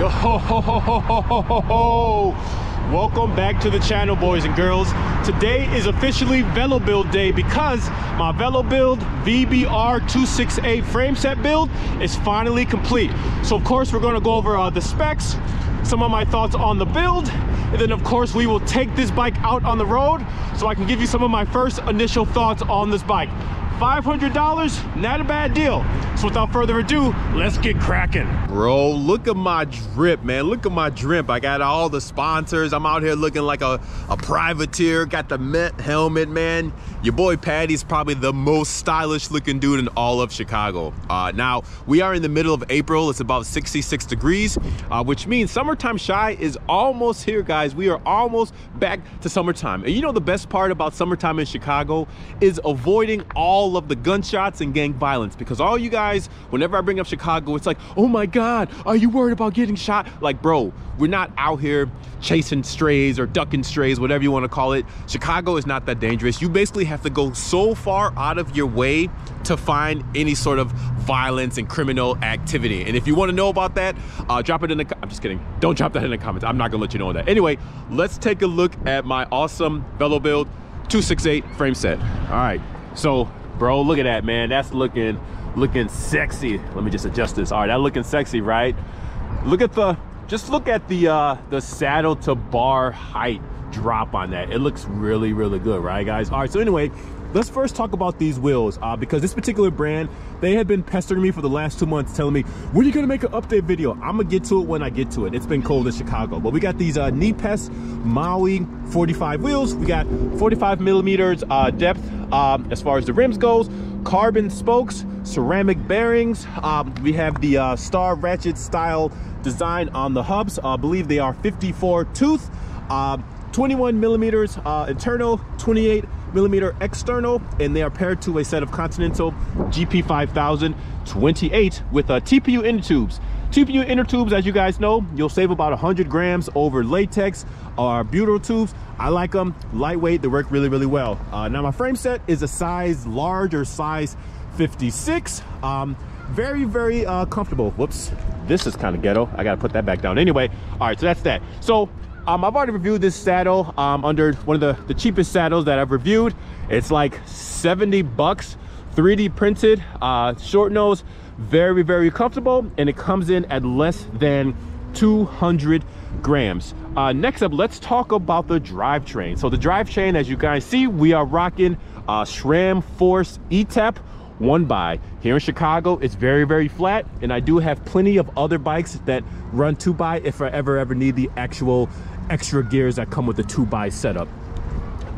Yo, ho, ho, ho, ho, ho, ho, ho. Welcome back to the channel, boys and girls. Today is officially Velo Build Day because my Velo Build VBR 268 frame set build is finally complete. So of course, we're gonna go over uh, the specs, some of my thoughts on the build, and then of course, we will take this bike out on the road so I can give you some of my first initial thoughts on this bike. $500, not a bad deal. So without further ado, let's get cracking. Bro, look at my drip, man. Look at my drip. I got all the sponsors. I'm out here looking like a, a privateer. Got the Met helmet, man. Your boy Patty's probably the most stylish looking dude in all of Chicago. Uh, now, we are in the middle of April. It's about 66 degrees, uh, which means summertime Chi is almost here, guys. We are almost back to summertime. And you know the best part about summertime in Chicago is avoiding all all of the gunshots and gang violence because all you guys, whenever I bring up Chicago, it's like, oh my God, are you worried about getting shot? Like, bro, we're not out here chasing strays or ducking strays, whatever you want to call it. Chicago is not that dangerous. You basically have to go so far out of your way to find any sort of violence and criminal activity. And if you want to know about that, uh, drop it in the, I'm just kidding. Don't drop that in the comments. I'm not gonna let you know that. Anyway, let's take a look at my awesome Velo Build 268 frame set. All right, so bro. Look at that man. That's looking looking sexy. Let me just adjust this. All right that looking sexy right? Look at the just look at the uh the saddle to bar height drop on that. It looks really really good right guys? All right so anyway let's first talk about these wheels uh, because this particular brand they have been pestering me for the last two months telling me when are you gonna make an update video? I'm gonna get to it when i get to it. It's been cold in chicago but we got these uh Nepest maui 45 wheels. We got 45 millimeters uh, depth um, as far as the rims goes carbon spokes ceramic bearings um, we have the uh, star ratchet style design on the hubs. I believe they are 54 tooth um, 21 millimeters uh, internal 28 millimeter external and they are paired to a set of continental gp5000 28 with uh, tpu inner tubes. Tpu inner tubes as you guys know you'll save about 100 grams over latex. Or butyl tubes i like them lightweight they work really really well. Uh, now my frame set is a size large or size 56 um, very very uh, comfortable. Whoops this is kind of ghetto. I gotta put that back down. Anyway all right so that's that. So um, I've already reviewed this saddle um, under one of the, the cheapest saddles that I've reviewed. It's like 70 bucks, 3D printed, uh, short nose, very, very comfortable. And it comes in at less than 200 grams. Uh, next up, let's talk about the drivetrain. So the drivetrain, as you guys see, we are rocking uh, SRAM Force ETAP one by here in chicago it's very very flat and i do have plenty of other bikes that run two by if i ever ever need the actual extra gears that come with the two by setup.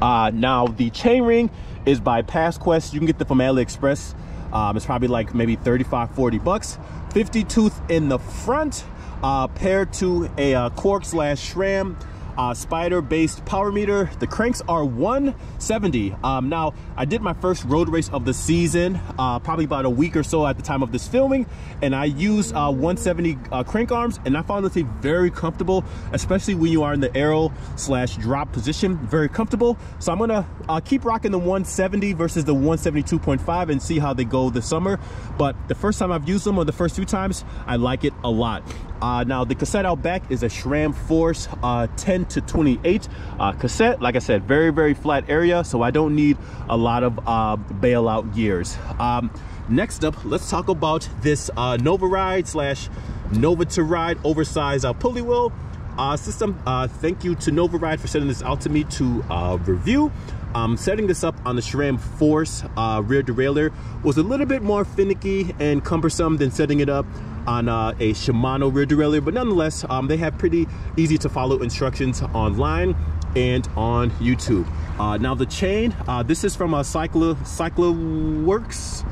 Uh, now the chainring is by Pass Quest you can get them from aliexpress. Um, it's probably like maybe 35 40 bucks. 50 tooth in the front uh, paired to a uh, Quarq slash SRAM uh, spider based power meter. The cranks are 170 um, now i did my first road race of the season uh, probably about a week or so at the time of this filming and i used uh, 170 uh, crank arms and i found this to be very comfortable especially when you are in the aero slash drop position very comfortable. So i'm gonna uh, keep rocking the 170 versus the 172.5 and see how they go this summer. But the first time i've used them or the first few times i like it a lot. Uh, now the cassette out back is a SRAM Force uh, 10 to 28 uh, cassette. Like I said, very, very flat area, so I don't need a lot of uh, bailout gears. Um, next up, let's talk about this uh, Nova Ride slash Nova to Ride oversized uh, pulley wheel uh, system. Uh, thank you to Nova Ride for sending this out to me to uh, review. Um, setting this up on the SRAM Force uh, rear derailleur was a little bit more finicky and cumbersome than setting it up on uh, a Shimano rear derailleur, but nonetheless, um, they have pretty easy to follow instructions online and on YouTube. Uh, now the chain, uh, this is from a Cyclo, Cycloworks,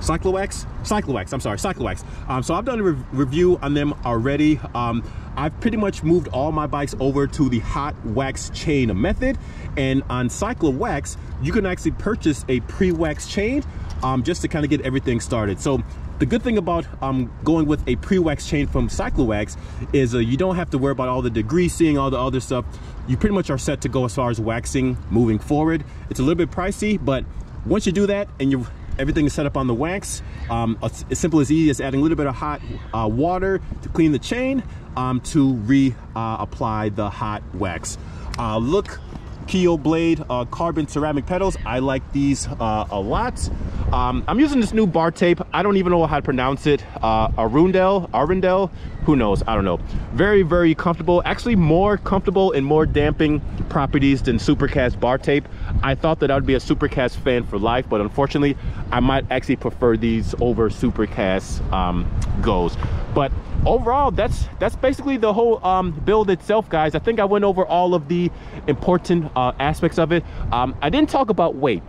Cyclowax? Cyclowax, I'm sorry, Cyclowax. Um, so I've done a re review on them already. Um, I've pretty much moved all my bikes over to the hot wax chain method. And on Cyclowax, you can actually purchase a pre-wax chain um, just to kind of get everything started. So the good thing about um, going with a pre-wax chain from Cyclowax is uh, you don't have to worry about all the degreasing, all the other stuff. You pretty much are set to go as far as waxing moving forward. It's a little bit pricey, but once you do that and you're everything is set up on the wax. Um, as, simple as easy as adding a little bit of hot uh, water to clean the chain um, to re-apply uh, the hot wax. Uh, look Keo Blade uh, carbon ceramic pedals. I like these uh, a lot. Um, I'm using this new bar tape. I don't even know how to pronounce it. Uh, Arundel, Arundel, who knows? I don't know. Very, very comfortable. Actually more comfortable and more damping properties than Supacaz bar tape. I thought that I would be a Supacaz fan for life, but unfortunately, I might actually prefer these over Supacaz um, goes. But overall, that's that's basically the whole um, build itself, guys. I think I went over all of the important uh, aspects of it. Um, I didn't talk about weight.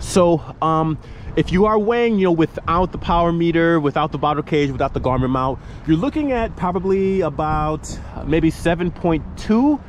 So um, if you are weighing, you know, without the power meter, without the bottle cage, without the Garmin mount, you're looking at probably about maybe 7.2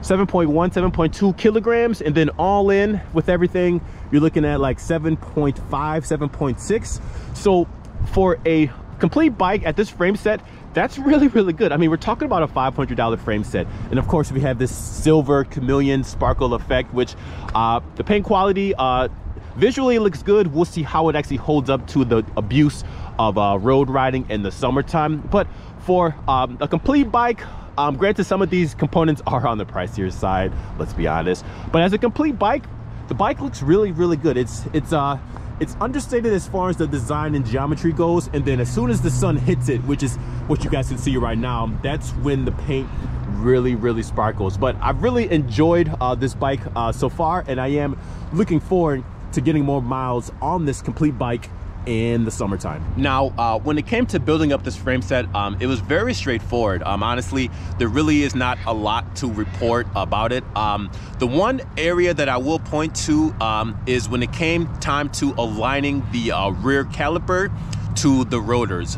7.1 7.2 kilograms and then all in with everything you're looking at like 7.5 7.6 so for a complete bike at this frame set that's really really good. I mean we're talking about a 500 dollar frame set. And of course we have this silver chameleon sparkle effect which uh the paint quality uh visually looks good. We'll see how it actually holds up to the abuse of uh, road riding in the summertime. But for um, a complete bike um, granted some of these components are on the pricier side let's be honest. But as a complete bike the bike looks really really good. It's it's uh it's understated as far as the design and geometry goes and then as soon as the sun hits it which is what you guys can see right now that's when the paint really really sparkles. But i've really enjoyed uh, this bike uh, so far and i am looking forward to getting more miles on this complete bike in the summertime. Now, uh, when it came to building up this frame set, um, it was very straightforward. Um, honestly, there really is not a lot to report about it. Um, the one area that I will point to um, is when it came time to aligning the uh, rear caliper to the rotors.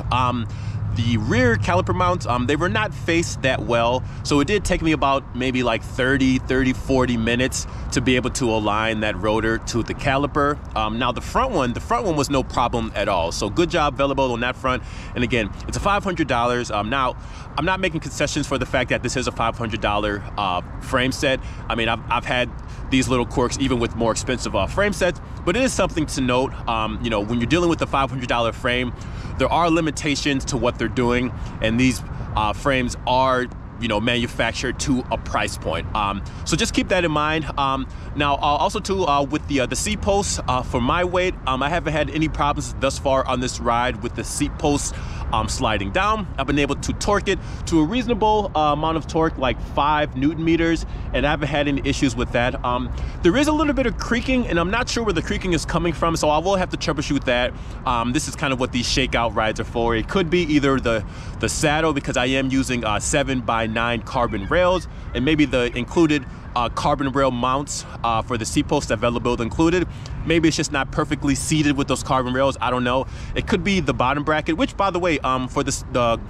The rear caliper mounts um, they were not faced that well. So it did take me about maybe like 30 30 40 minutes to be able to align that rotor to the caliper. Um, now the front one the front one was no problem at all. So good job Velobuild on that front. And again it's a $500 um, now I'm not making concessions for the fact that this is a $500 uh, frame set. I mean I've, I've had these little quirks even with more expensive uh, frame sets. But it is something to note um, you know when you're dealing with the $500 frame there are limitations to what they're doing. And these uh, frames are you know manufactured to a price point. Um, so just keep that in mind. Um, now uh, also too uh, with the uh, the seat posts uh, for my weight um, I haven't had any problems thus far on this ride with the seat posts um, sliding down. I've been able to torque it to a reasonable uh, amount of torque, like five Newton meters, and I haven't had any issues with that. Um, there is a little bit of creaking, and I'm not sure where the creaking is coming from, so I will have to troubleshoot that. Um, this is kind of what these shakeout rides are for. It could be either the, the saddle, because I am using uh, seven by nine carbon rails, and maybe the included uh, carbon rail mounts uh, for the seat post that Velobuild included. Maybe it's just not perfectly seated with those carbon rails. I don't know. It could be the bottom bracket, which by the way, um, for this, the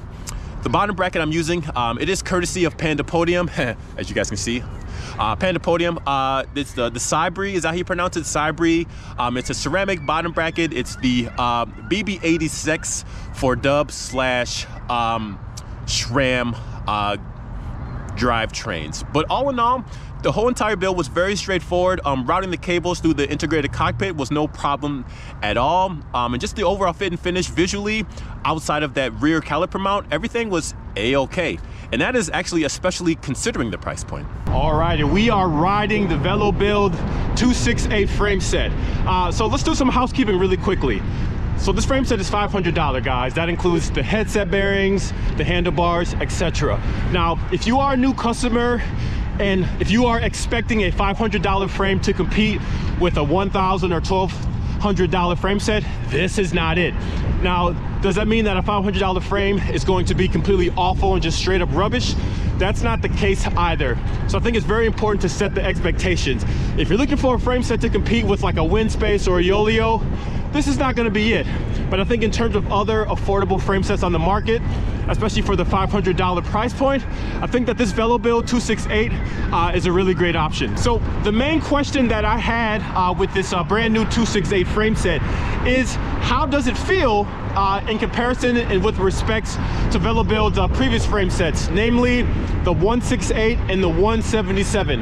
the bottom bracket I'm using, um, it is courtesy of Panda Podium, as you guys can see. Uh, Panda Podium, uh, it's the, the Cybrei, is that how you pronounce it? Cybrei. Um, it's a ceramic bottom bracket. It's the uh, BB86 for dub slash um, SRAM uh, drivetrains. But all in all, the whole entire build was very straightforward. Um, routing the cables through the integrated cockpit was no problem at all. Um, and just the overall fit and finish visually, outside of that rear caliper mount, everything was a-okay. And that is actually especially considering the price point. All right, and we are riding the Velo Build 268 frame set. Uh, so let's do some housekeeping really quickly. So this frame set is $500, guys. That includes the headset bearings, the handlebars, etc. Now, if you are a new customer and if you are expecting a $500 frame to compete with a $1,000 or $1,200 frame set, this is not it. Now, does that mean that a $500 frame is going to be completely awful and just straight up rubbish? That's not the case either. So I think it's very important to set the expectations. If you're looking for a frame set to compete with like a Winspace or a Yoeleo, this is not gonna be it. But I think in terms of other affordable frame sets on the market, especially for the $500 price point, I think that this Velobuild 268 uh, is a really great option. So the main question that I had uh, with this uh, brand new 268 frame set is how does it feel uh, in comparison and with respects to Velobuild's uh, previous frame sets, namely the 168 and the 177.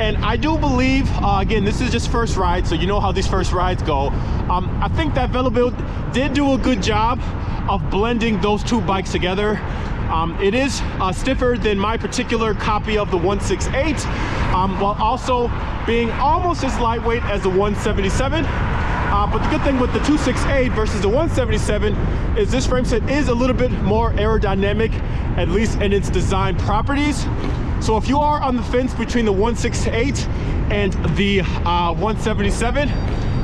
And I do believe, uh, again, this is just first ride, so you know how these first rides go. Um, I think that Velobuild did do a good job of blending those two bikes together. Um, it is uh, stiffer than my particular copy of the 168, um, while also being almost as lightweight as the 177. Uh, but the good thing with the 268 versus the 177 is this frame set is a little bit more aerodynamic, at least in its design properties. So if you are on the fence between the 168 and the uh, 177,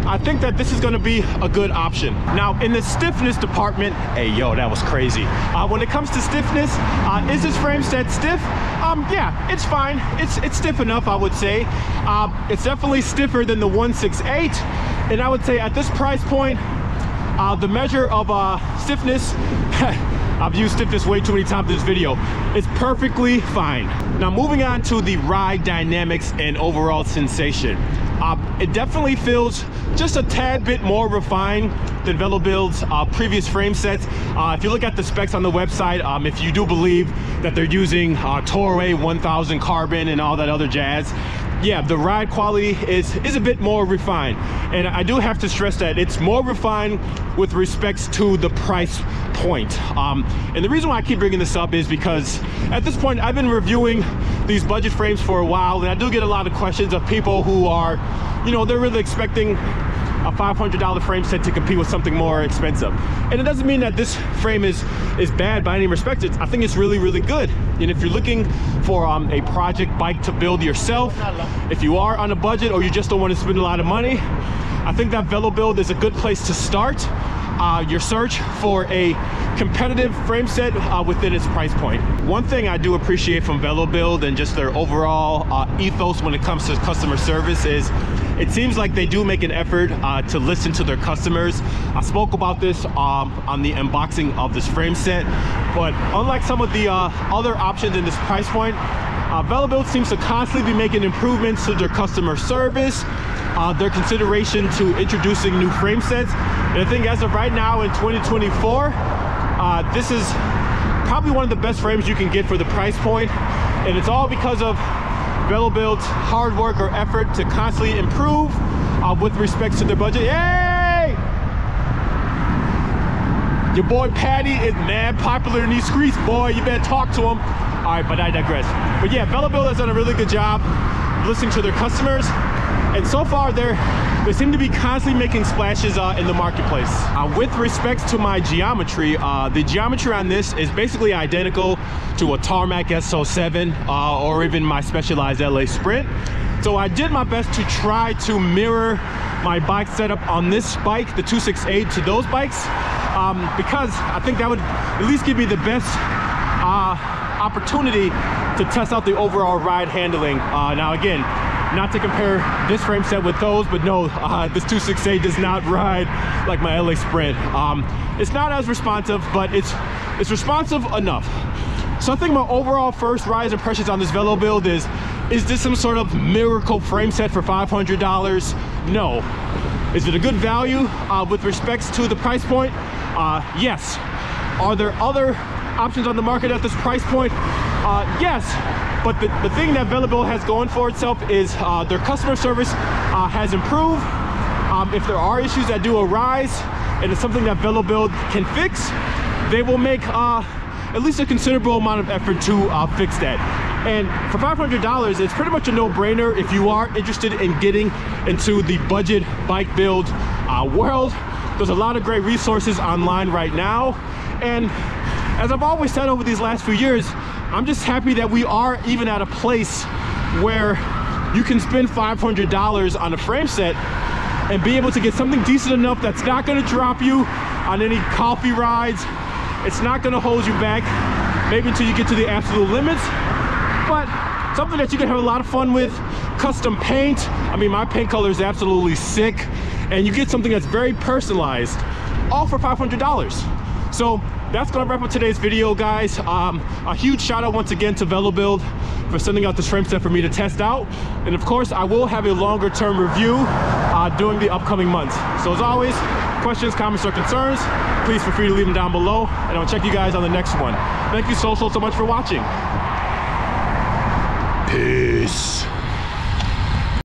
I think that this is gonna be a good option. Now, in the stiffness department, hey, yo, that was crazy. Uh, when it comes to stiffness, uh, is this frame set stiff? Um, yeah, it's fine. It's, it's stiff enough, I would say. Uh, it's definitely stiffer than the 168. And I would say at this price point, uh, the measure of uh, stiffness, I've used stiffness way too many times in this video. It's perfectly fine. Now moving on to the ride dynamics and overall sensation. Uh, it definitely feels just a tad bit more refined than Velobuild's uh, previous frame sets. Uh, if you look at the specs on the website, um, if you do believe that they're using uh, Toray 1000 carbon and all that other jazz, yeah, the ride quality is, is a bit more refined. And I do have to stress that it's more refined with respects to the price point. Um, and the reason why I keep bringing this up is because at this point, I've been reviewing these budget frames for a while, and I do get a lot of questions of people who are, you know, they're really expecting a $500 frame set to compete with something more expensive. And it doesn't mean that this frame is is bad by any respect. It's, I think it's really, really good. And if you're looking for um, a project bike to build yourself, if you are on a budget or you just don't want to spend a lot of money, I think that Velo build is a good place to start uh, your search for a competitive frame set uh, within its price point. One thing I do appreciate from Velo build and just their overall uh, ethos when it comes to customer service is it seems like they do make an effort uh, to listen to their customers. I spoke about this um, on the unboxing of this frame set, but unlike some of the uh, other options in this price point, uh, Velobuild seems to constantly be making improvements to their customer service, uh, their consideration to introducing new frame sets. And I think as of right now in 2024, uh, this is probably one of the best frames you can get for the price point. And it's all because of Velobuild's hard work or effort to constantly improve uh, with respect to their budget. Yay! Your boy Patty is mad popular in these streets, boy. You better talk to him. All right, but I digress. But yeah, Velobuild has done a really good job listening to their customers. And so far, they're, they seem to be constantly making splashes uh, in the marketplace. Uh, with respects to my geometry, uh, the geometry on this is basically identical to a Tarmac SL7 uh, or even my Specialized Allez Sprint. So I did my best to try to mirror my bike setup on this bike, the 268, to those bikes um, because I think that would at least give me the best uh, opportunity to test out the overall ride handling. Uh, now again, not to compare this frame set with those, but no, uh, this 268 does not ride like my Allez Sprint. Um, it's not as responsive, but it's it's responsive enough. So I think my overall first rise impressions on this Velo build is, is this some sort of miracle frame set for $500? No. Is it a good value uh, with respects to the price point? Uh, yes. Are there other options on the market at this price point? Uh, yes. But the, the thing that Velobuild has going for itself is uh, their customer service uh, has improved. Um, if there are issues that do arise and it's something that Velobuild can fix, they will make uh, at least a considerable amount of effort to uh, fix that. And for $500, it's pretty much a no-brainer if you are interested in getting into the budget bike build uh, world. There's a lot of great resources online right now. And as I've always said over these last few years, I'm just happy that we are even at a place where you can spend $500 on a frame set and be able to get something decent enough that's not gonna drop you on any coffee rides. It's not gonna hold you back, maybe until you get to the absolute limits, but something that you can have a lot of fun with. Custom paint. I mean, my paint color is absolutely sick. And you get something that's very personalized, all for $500. So that's gonna wrap up today's video, guys. Um, a huge shout out once again to Velobuild for sending out the shrimp set for me to test out. And of course, I will have a longer term review uh, during the upcoming months. So as always, questions, comments, or concerns, please feel free to leave them down below. And I'll check you guys on the next one. Thank you so, so, so much for watching. Peace.